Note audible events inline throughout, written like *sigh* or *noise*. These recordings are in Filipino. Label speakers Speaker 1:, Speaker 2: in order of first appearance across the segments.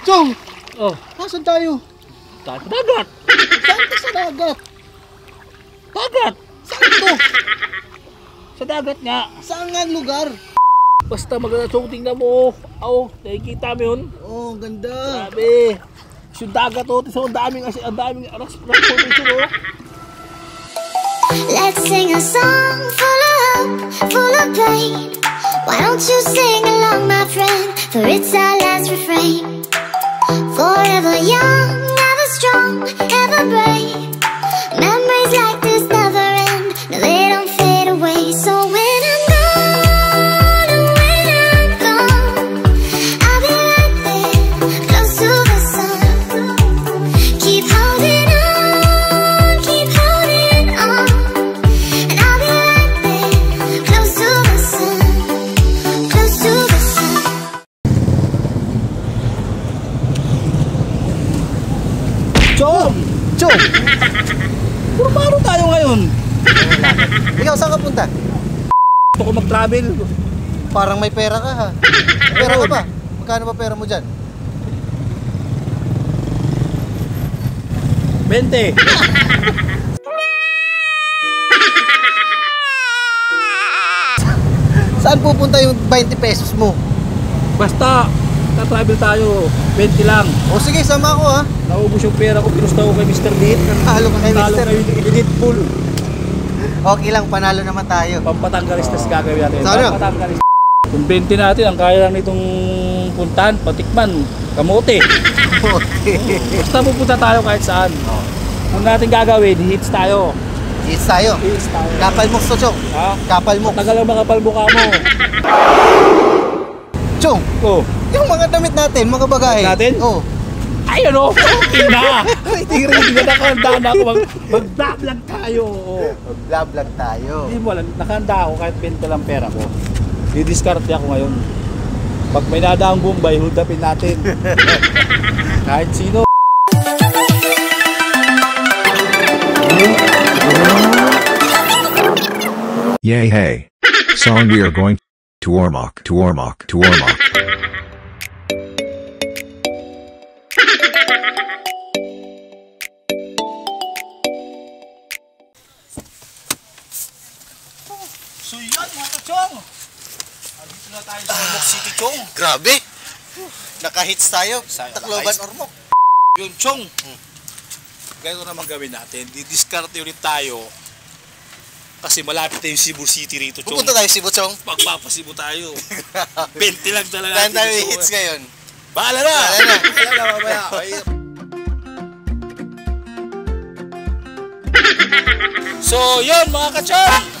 Speaker 1: Chong,
Speaker 2: Oh,
Speaker 1: nasan tayo?
Speaker 2: tayo sa dagat.
Speaker 1: Saan ka sa dagat?
Speaker 2: Dagat!
Speaker 1: Saan to?
Speaker 2: Sa dagat nga.
Speaker 1: Saan nga lugar?
Speaker 2: Basta maganda chong tingnan mo. Oh, nakikita mo yun?
Speaker 1: Oh, ganda.
Speaker 2: Grabe. Yung dagat oh, so ang daming kasi ang daming aras transportation oh.
Speaker 3: Let's sing a song full of hope, full of pain. Why don't you sing along, my friend? For it's our last refrain. Forever young, ever strong, ever brave.
Speaker 2: Chong!
Speaker 1: Chong, *laughs*
Speaker 2: Puro paro tayo ngayon.
Speaker 1: ikaw saan ka punta?
Speaker 2: Gusto ko mag-travel.
Speaker 1: Parang may pera ka ha. Pera ka ba? Magkano ba pera mo dyan?
Speaker 2: 20. *laughs*
Speaker 1: Saan pupunta yung 20 pesos mo?
Speaker 2: Basta, na-travel tayo. 20 lang.
Speaker 1: O sige, sama ko ha.
Speaker 2: Naubos yung pera ko, pinusta ko kay Mr. Deet.
Speaker 1: Talo ka kay
Speaker 2: Talo
Speaker 1: Mr.
Speaker 2: kay Edith Pool.
Speaker 1: Okay lang, panalo naman tayo.
Speaker 2: Pampatanggalis tas gagawin natin.
Speaker 1: Sana.
Speaker 2: Pampatanggalis. Kung 20 natin, ang kaya lang nitong puntahan, patikman, kamote. Basta pupunta tayo kahit saan. Kung natin gagawin, hits tayo.
Speaker 1: Yes tayo.
Speaker 2: Hits tayo.
Speaker 1: Kapal mo, Chong.
Speaker 2: Ha?
Speaker 1: Kapal mo.
Speaker 2: Tagal ang makapal mukha mo.
Speaker 1: Chong,
Speaker 2: Oh.
Speaker 1: yung mga damit natin, mga bagahe.
Speaker 2: Natin?
Speaker 1: Oh.
Speaker 2: Ay, ano? *laughs* Hindi rin, hindi na nakahanda na ako. Mag, mag-vlog tayo.
Speaker 1: Mag-vlog tayo.
Speaker 2: Hindi mo alam, nakahanda ako kahit 20 lang pera ko. Didiskarte ako ngayon. Pag may nadaang Bombay, hudapin natin. *laughs* kahit sino.
Speaker 4: Yay hey. Song we are going to Ormok, to Ormok, to Ormok.
Speaker 1: Naka-hits tayo. Tacloban. Ormoc.
Speaker 2: Yun, Chong. Ganito naman gawin natin. Didiskarte ulit tayo. Kasi malapit na yung Cebu City rito, Chong.
Speaker 1: Pupunta tayo Cebu, Chong.
Speaker 2: Pagpapasibo tayo. *laughs* 20 lang talaga.
Speaker 1: Saan tayo hits
Speaker 2: eh.
Speaker 1: ngayon?
Speaker 2: Bahala na!
Speaker 1: Bahala na. *laughs*
Speaker 2: Bahala na mamaya. So, yun mga kachong!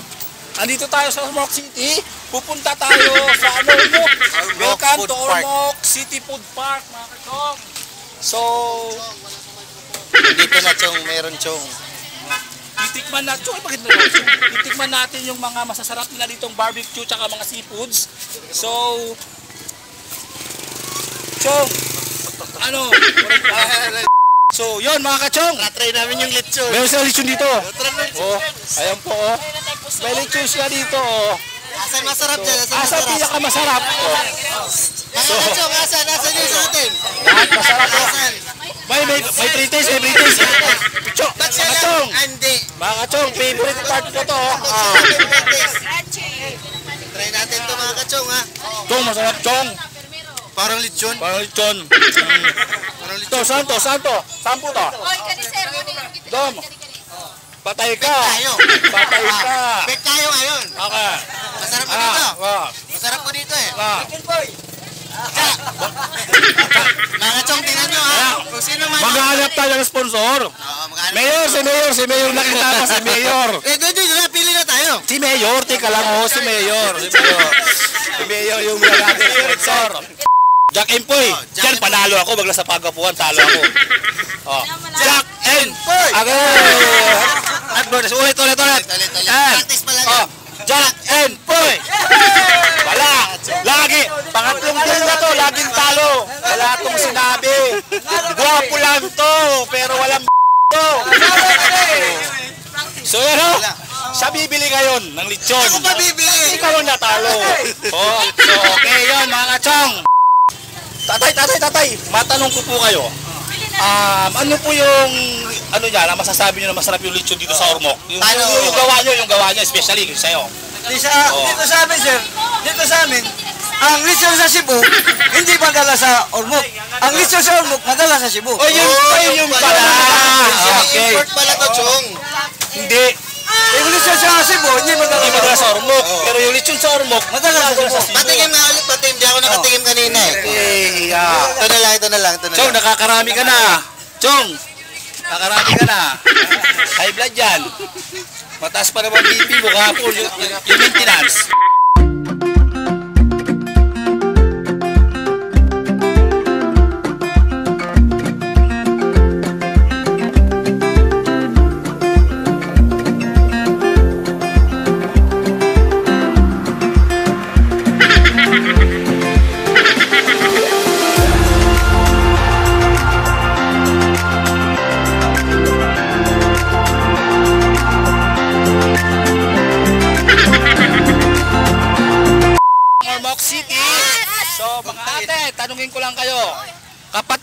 Speaker 2: Andito tayo sa Ormoc City. Pupunta tayo sa ano mo? Welcome to. Ormoc City Food Park mga kachong. So,
Speaker 1: Dito na, Chong. Meron, Chong.
Speaker 2: titikman natin, Chong, bakit na Titikman natin yung mga masasarap nila ditong barbecue tsaka mga seafoods. So, Chong, ano? So, yun mga kachong.
Speaker 1: Try namin yung lechon.
Speaker 2: Meron silang lechon dito. Oh, ayan po oh. May lechon siya dito oh.
Speaker 1: Asan masarap dyan? Asan
Speaker 2: Asa
Speaker 1: masarap?
Speaker 2: pinaka masarap? Oh.
Speaker 1: Mga kachong, asan? Asan yung sa atin?
Speaker 2: Lahat masarap oh.
Speaker 1: Asan?
Speaker 2: May may may pre-taste, may. Chong,
Speaker 1: Ba't siya
Speaker 2: mga chong.
Speaker 1: Ah, Hindi.
Speaker 2: Mga kachong, favorite part ko to oh. Ah.
Speaker 1: Try natin to mga kachong ha.
Speaker 2: Chong, masarap chong.
Speaker 1: Parang lechon.
Speaker 2: Parang lechon.
Speaker 1: Parang lechon.
Speaker 2: To, saan to? Saan to? Saan po to? Dom. Patay ka.
Speaker 1: Tayo.
Speaker 2: Patay ka.
Speaker 1: Bet tayo ngayon.
Speaker 2: Okay.
Speaker 1: Masarap ko dito.
Speaker 2: Ah, wow.
Speaker 1: Masarap ko dito eh.
Speaker 2: Ah.
Speaker 1: Mga kachong, tingnan nyo ha. Kung sino man.
Speaker 2: Maghanap tayo ng sponsor.
Speaker 1: Oo, maghanap.
Speaker 2: Mayor, si Mayor, si Mayor nakita ko si Mayor.
Speaker 1: Eh, doon, doon, doon, pili na tayo.
Speaker 2: Si Mayor, tika lang ho, si Mayor. Si Mayor. Si Mayor yung mga natin sponsor. Jack and Poy.
Speaker 1: Jack
Speaker 2: Diyan
Speaker 1: and
Speaker 2: panalo ako, bagla sa pagapuan, talo ako. Oh. Jack and
Speaker 1: Poy.
Speaker 2: At bonus, ulit, ulit, ulit.
Speaker 1: Ulit, ulit. Practice pa lang
Speaker 2: oh. Jack and Poy. Wala. Lagi. Pangatlong din na to, laging talo. Wala tong sinabi. Guwapo lang to, pero walang *laughs* to. So yan ho. Siya bibili ngayon ng lechon.
Speaker 1: Ako pa bibili.
Speaker 2: Ikaw ang natalo. Oh, so okay yun mga kachong. Tatay, tatay, tatay, matanong ko po kayo. Um, ano po yung ano niya, na masasabi niyo na masarap yung lechon dito sa Ormoc? Yung,
Speaker 1: Ano?
Speaker 2: yung, yung gawa niyo, yung gawa niyo, especially yung sa'yo.
Speaker 5: Di sa,
Speaker 2: Oo.
Speaker 5: Dito sa amin, sir, dito sa amin, ang lechon sa Cebu, hindi madala sa Ormoc. Ang lechon sa Ormoc, madala sa Cebu.
Speaker 2: Oh, yun, oh, yun yung pala. Okay.
Speaker 1: Import pala to, Chong.
Speaker 2: Hindi,
Speaker 5: Yung lechon sa Cebu, hindi madala
Speaker 2: hindi
Speaker 5: sa
Speaker 2: Ormoc. Pero yung lechon sa Ormoc,
Speaker 5: Madala sa Cebu.
Speaker 1: Patingin nga ulit, patingin. Hindi ako nakatingin kanina eh.
Speaker 2: Yeah.
Speaker 1: Ito na lang, ito na lang, ito na
Speaker 2: Chong,
Speaker 1: lang.
Speaker 2: nakakarami ka na. Chong, nakakarami ka na. *laughs* High blood yan. Mataas pa naman BP mo kahapon, yung maintenance.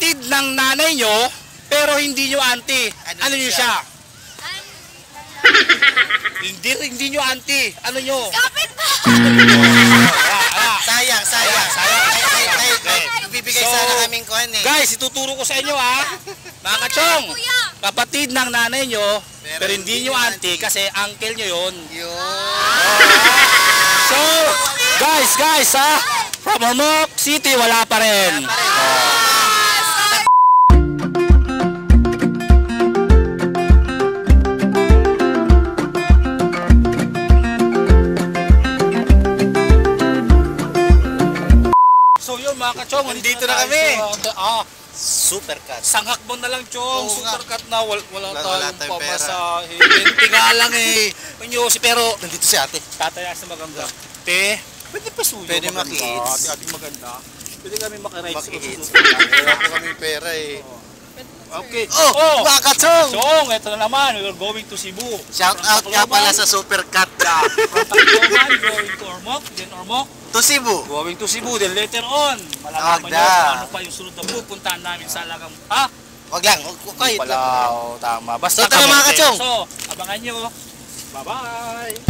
Speaker 2: Kapatid ng nanay nyo, pero hindi nyo auntie. Ano, nyo siya? hindi, hindi nyo auntie. Ano nyo?
Speaker 3: Kapit ba?
Speaker 2: Ah, ah.
Speaker 1: Sayang, sayang.
Speaker 2: Sayang.
Speaker 1: Ay, ay, ay, ay.
Speaker 2: Okay.
Speaker 1: Bibigay
Speaker 2: So,
Speaker 1: sana kaming kuhan eh.
Speaker 2: Guys, ituturo ko sa inyo ha. Mga kachong, kapatid ng nanay nyo, pero, hindi nyo auntie kasi uncle nyo yun.
Speaker 1: Yun.
Speaker 2: So, guys, guys ha, from Ormoc City, wala pa rin. So kachong,
Speaker 1: Nandito na
Speaker 2: tayo
Speaker 1: kami.
Speaker 2: ah,
Speaker 1: Super cut.
Speaker 2: sanghakbon na lang chong,
Speaker 1: Oo nga.
Speaker 2: super cut na, wala, wala,
Speaker 1: Wala-
Speaker 2: tayong
Speaker 1: pera.
Speaker 2: pamasahe. Benti nga lang eh. Manyosi, pero
Speaker 1: Nandito si ate.
Speaker 2: tataya sa maganda. Te, pwede pa suyo.
Speaker 1: Pwede
Speaker 2: maganda.
Speaker 1: maki-hits.
Speaker 2: Ate, ate maganda. Pwede kami makirides.
Speaker 1: Maki-hits. Wala po kami pera eh.
Speaker 2: Okay.
Speaker 1: Oh, mga kachong!
Speaker 2: Chong, ito na naman. We are going to Cebu.
Speaker 1: Shout out nga pala sa super cut.
Speaker 2: From Tacloban, going to Ormoc, then Ormoc,
Speaker 1: To Cebu.
Speaker 2: going to Cebu, then later on, malalaman
Speaker 1: Agda.
Speaker 2: nyo kung ano pa yung sunod na pupuntahan namin sa Alagang, ha?
Speaker 1: Wag lang, wag wag kayo.
Speaker 2: Pala, oh, tama. Basta
Speaker 1: So, tara, mga kachong.
Speaker 2: So, abangan nyo. Bye-bye!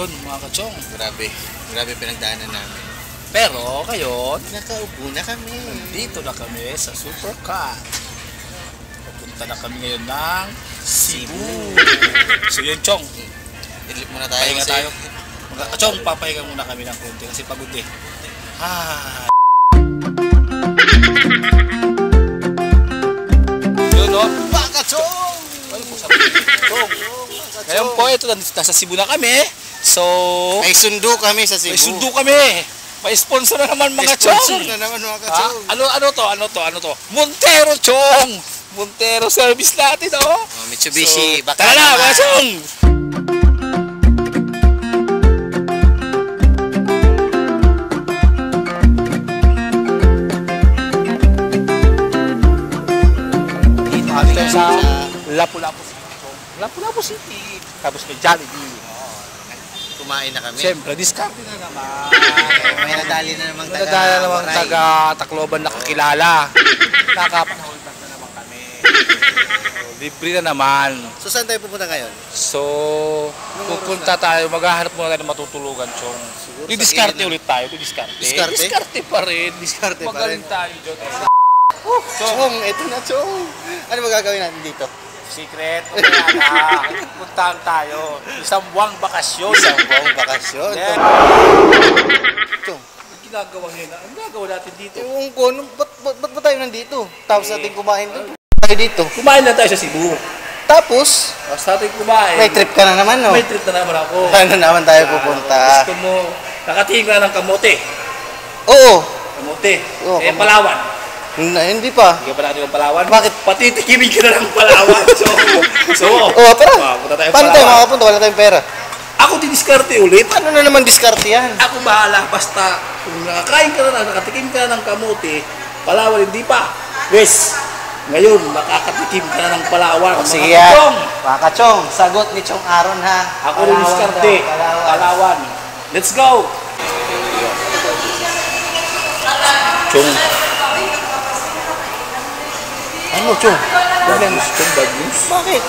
Speaker 2: Yun mga kachong.
Speaker 1: Grabe. Grabe pinagdaanan namin.
Speaker 2: Pero ngayon,
Speaker 1: Nakaupo na kami.
Speaker 2: dito na kami sa Supercar. Pupunta na kami ngayon ng Cebu. *laughs* So yun chong,
Speaker 1: Idlip muna tayo.
Speaker 2: pahinga tayo. Mga kachong, papahinga muna kami ng konti kasi pagod eh. Ah. Yun no?
Speaker 1: Mga kachong!
Speaker 2: Ay, po. Ngayon po, ito, nasa Cebu na kami. So,
Speaker 1: May sundo kami sa Cebu.
Speaker 2: may sundo kami. May sponsor na naman mga
Speaker 1: sponsor
Speaker 2: chong.
Speaker 1: na naman mga
Speaker 2: Ha?
Speaker 1: kachong.
Speaker 2: Ano ano to? Ano to? Ano to? Montero chong. Montero service natin, oh.
Speaker 1: Oh, Mitsubishi.
Speaker 2: So,
Speaker 1: baka
Speaker 2: tara na, mga chong. Dito sa Lapu-Lapu City. Chong. Lapu-Lapu City. Tapos may Jollibee.
Speaker 1: Kumain na kami.
Speaker 2: Siyempre, discount na naman. *laughs*
Speaker 1: May nadali na namang taga.
Speaker 2: Nadala namang
Speaker 1: Waray.
Speaker 2: taga Tacloban nakakilala. Nakapanahultag na naman kami. So, *laughs* libre na naman.
Speaker 1: So saan tayo pupunta ngayon?
Speaker 2: So, pupunta tayo, maghahanap muna tayo ng matutulugan, Chong.
Speaker 1: Siguro sa
Speaker 2: Didiskarte ulit tayo, didiskarte.
Speaker 1: Diskarte?
Speaker 2: Diskarte pa rin.
Speaker 1: Diskarte pa
Speaker 2: Magaling
Speaker 1: rin.
Speaker 2: tayo, John.
Speaker 1: Chong, ito na Chong. Ano magagawin natin dito?
Speaker 2: Secret, o kaya na, puntahan tayo. Isang buwang bakasyon.
Speaker 1: Isang buong bakasyon. Chong,
Speaker 2: ang ginagawa nila, ang ginagawa natin dito.
Speaker 1: yung ko, ano, ba't, ba't, ba't ba tayo nandito? Tapos natin kumain doon. Tayo dito.
Speaker 2: Kumain lang tayo sa Cebu.
Speaker 1: Tapos,
Speaker 2: Tapos natin kumain.
Speaker 1: may trip ka na naman, no?
Speaker 2: May trip na naman ako.
Speaker 1: Saan na naman tayo pupunta?
Speaker 2: Gusto mo, nakatingin ka na ng kamote.
Speaker 1: Oo.
Speaker 2: Kamote.
Speaker 1: Oo,
Speaker 2: eh,
Speaker 1: kamote.
Speaker 2: Palawan.
Speaker 1: Na, hindi pa.
Speaker 2: Hindi pa natin yung Palawan.
Speaker 1: Bakit?
Speaker 2: Patitikimin ka na ng Palawan. *laughs* So, so,
Speaker 1: Oo, tara.
Speaker 2: Ah, punta tayo
Speaker 1: Paano tayo
Speaker 2: Palawan.
Speaker 1: makapunta? Wala tayong pera.
Speaker 2: Ako diniskarte ulit.
Speaker 1: Paano na naman diskarte yan?
Speaker 2: Ako bahala. Basta, kung nakakain ka na, nakatikim ka na ng kamote, Palawan, hindi pa. West. Ngayon, makakatikim ka na ng Palawan.
Speaker 1: O, sige
Speaker 2: Mga
Speaker 1: yan.
Speaker 2: Chong,
Speaker 1: Mga kachong, sagot ni Chong Aaron ha.
Speaker 2: Ako
Speaker 1: Palawan
Speaker 2: diskarte.
Speaker 1: daw, Palawan.
Speaker 2: Palawan. Let's go! Chong,
Speaker 1: Ano, Chong?
Speaker 2: bad news, Chong, bad news.
Speaker 1: Bakit?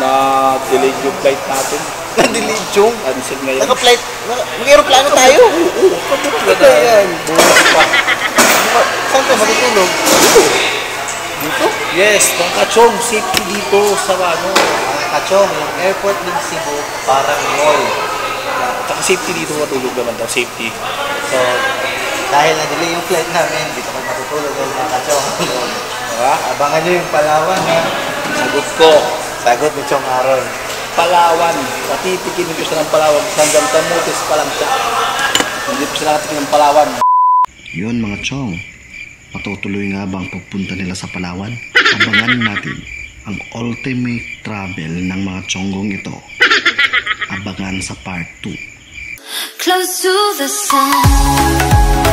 Speaker 2: Na-delayed yung flight natin. *laughs*
Speaker 1: Nandilid, Chong.
Speaker 2: Cancel ngayon.
Speaker 1: Naka-flight, naka- mag-aeroplano tayo. Ano ba yan?
Speaker 2: Bukas pa.
Speaker 1: Saan ka matutulog?
Speaker 2: Dito? Yes, mga Chong, safety dito sa ano.
Speaker 1: Mga kachong, yung airport ng Cebu, parang mall.
Speaker 2: Taka safety dito matulog naman daw, safety.
Speaker 1: So, dahil na-delay yung flight namin, dito kami matutulog ng mga kachong.
Speaker 2: Diba?
Speaker 1: Abangan nyo yung Palawan ha.
Speaker 2: Sagot ko,
Speaker 1: Sagot ni Chong Aaron.
Speaker 2: Palawan. Patitikinin ko siya ng Palawan. Hanggang kamutis pa lang siya. Hindi pa siya nakatikin ng Palawan.
Speaker 6: Yun mga chong, patutuloy nga ba ang pagpunta nila sa Palawan? Abangan *laughs* natin ang ultimate travel ng mga chonggong ito. Abangan sa part 2.
Speaker 3: Close to the sun.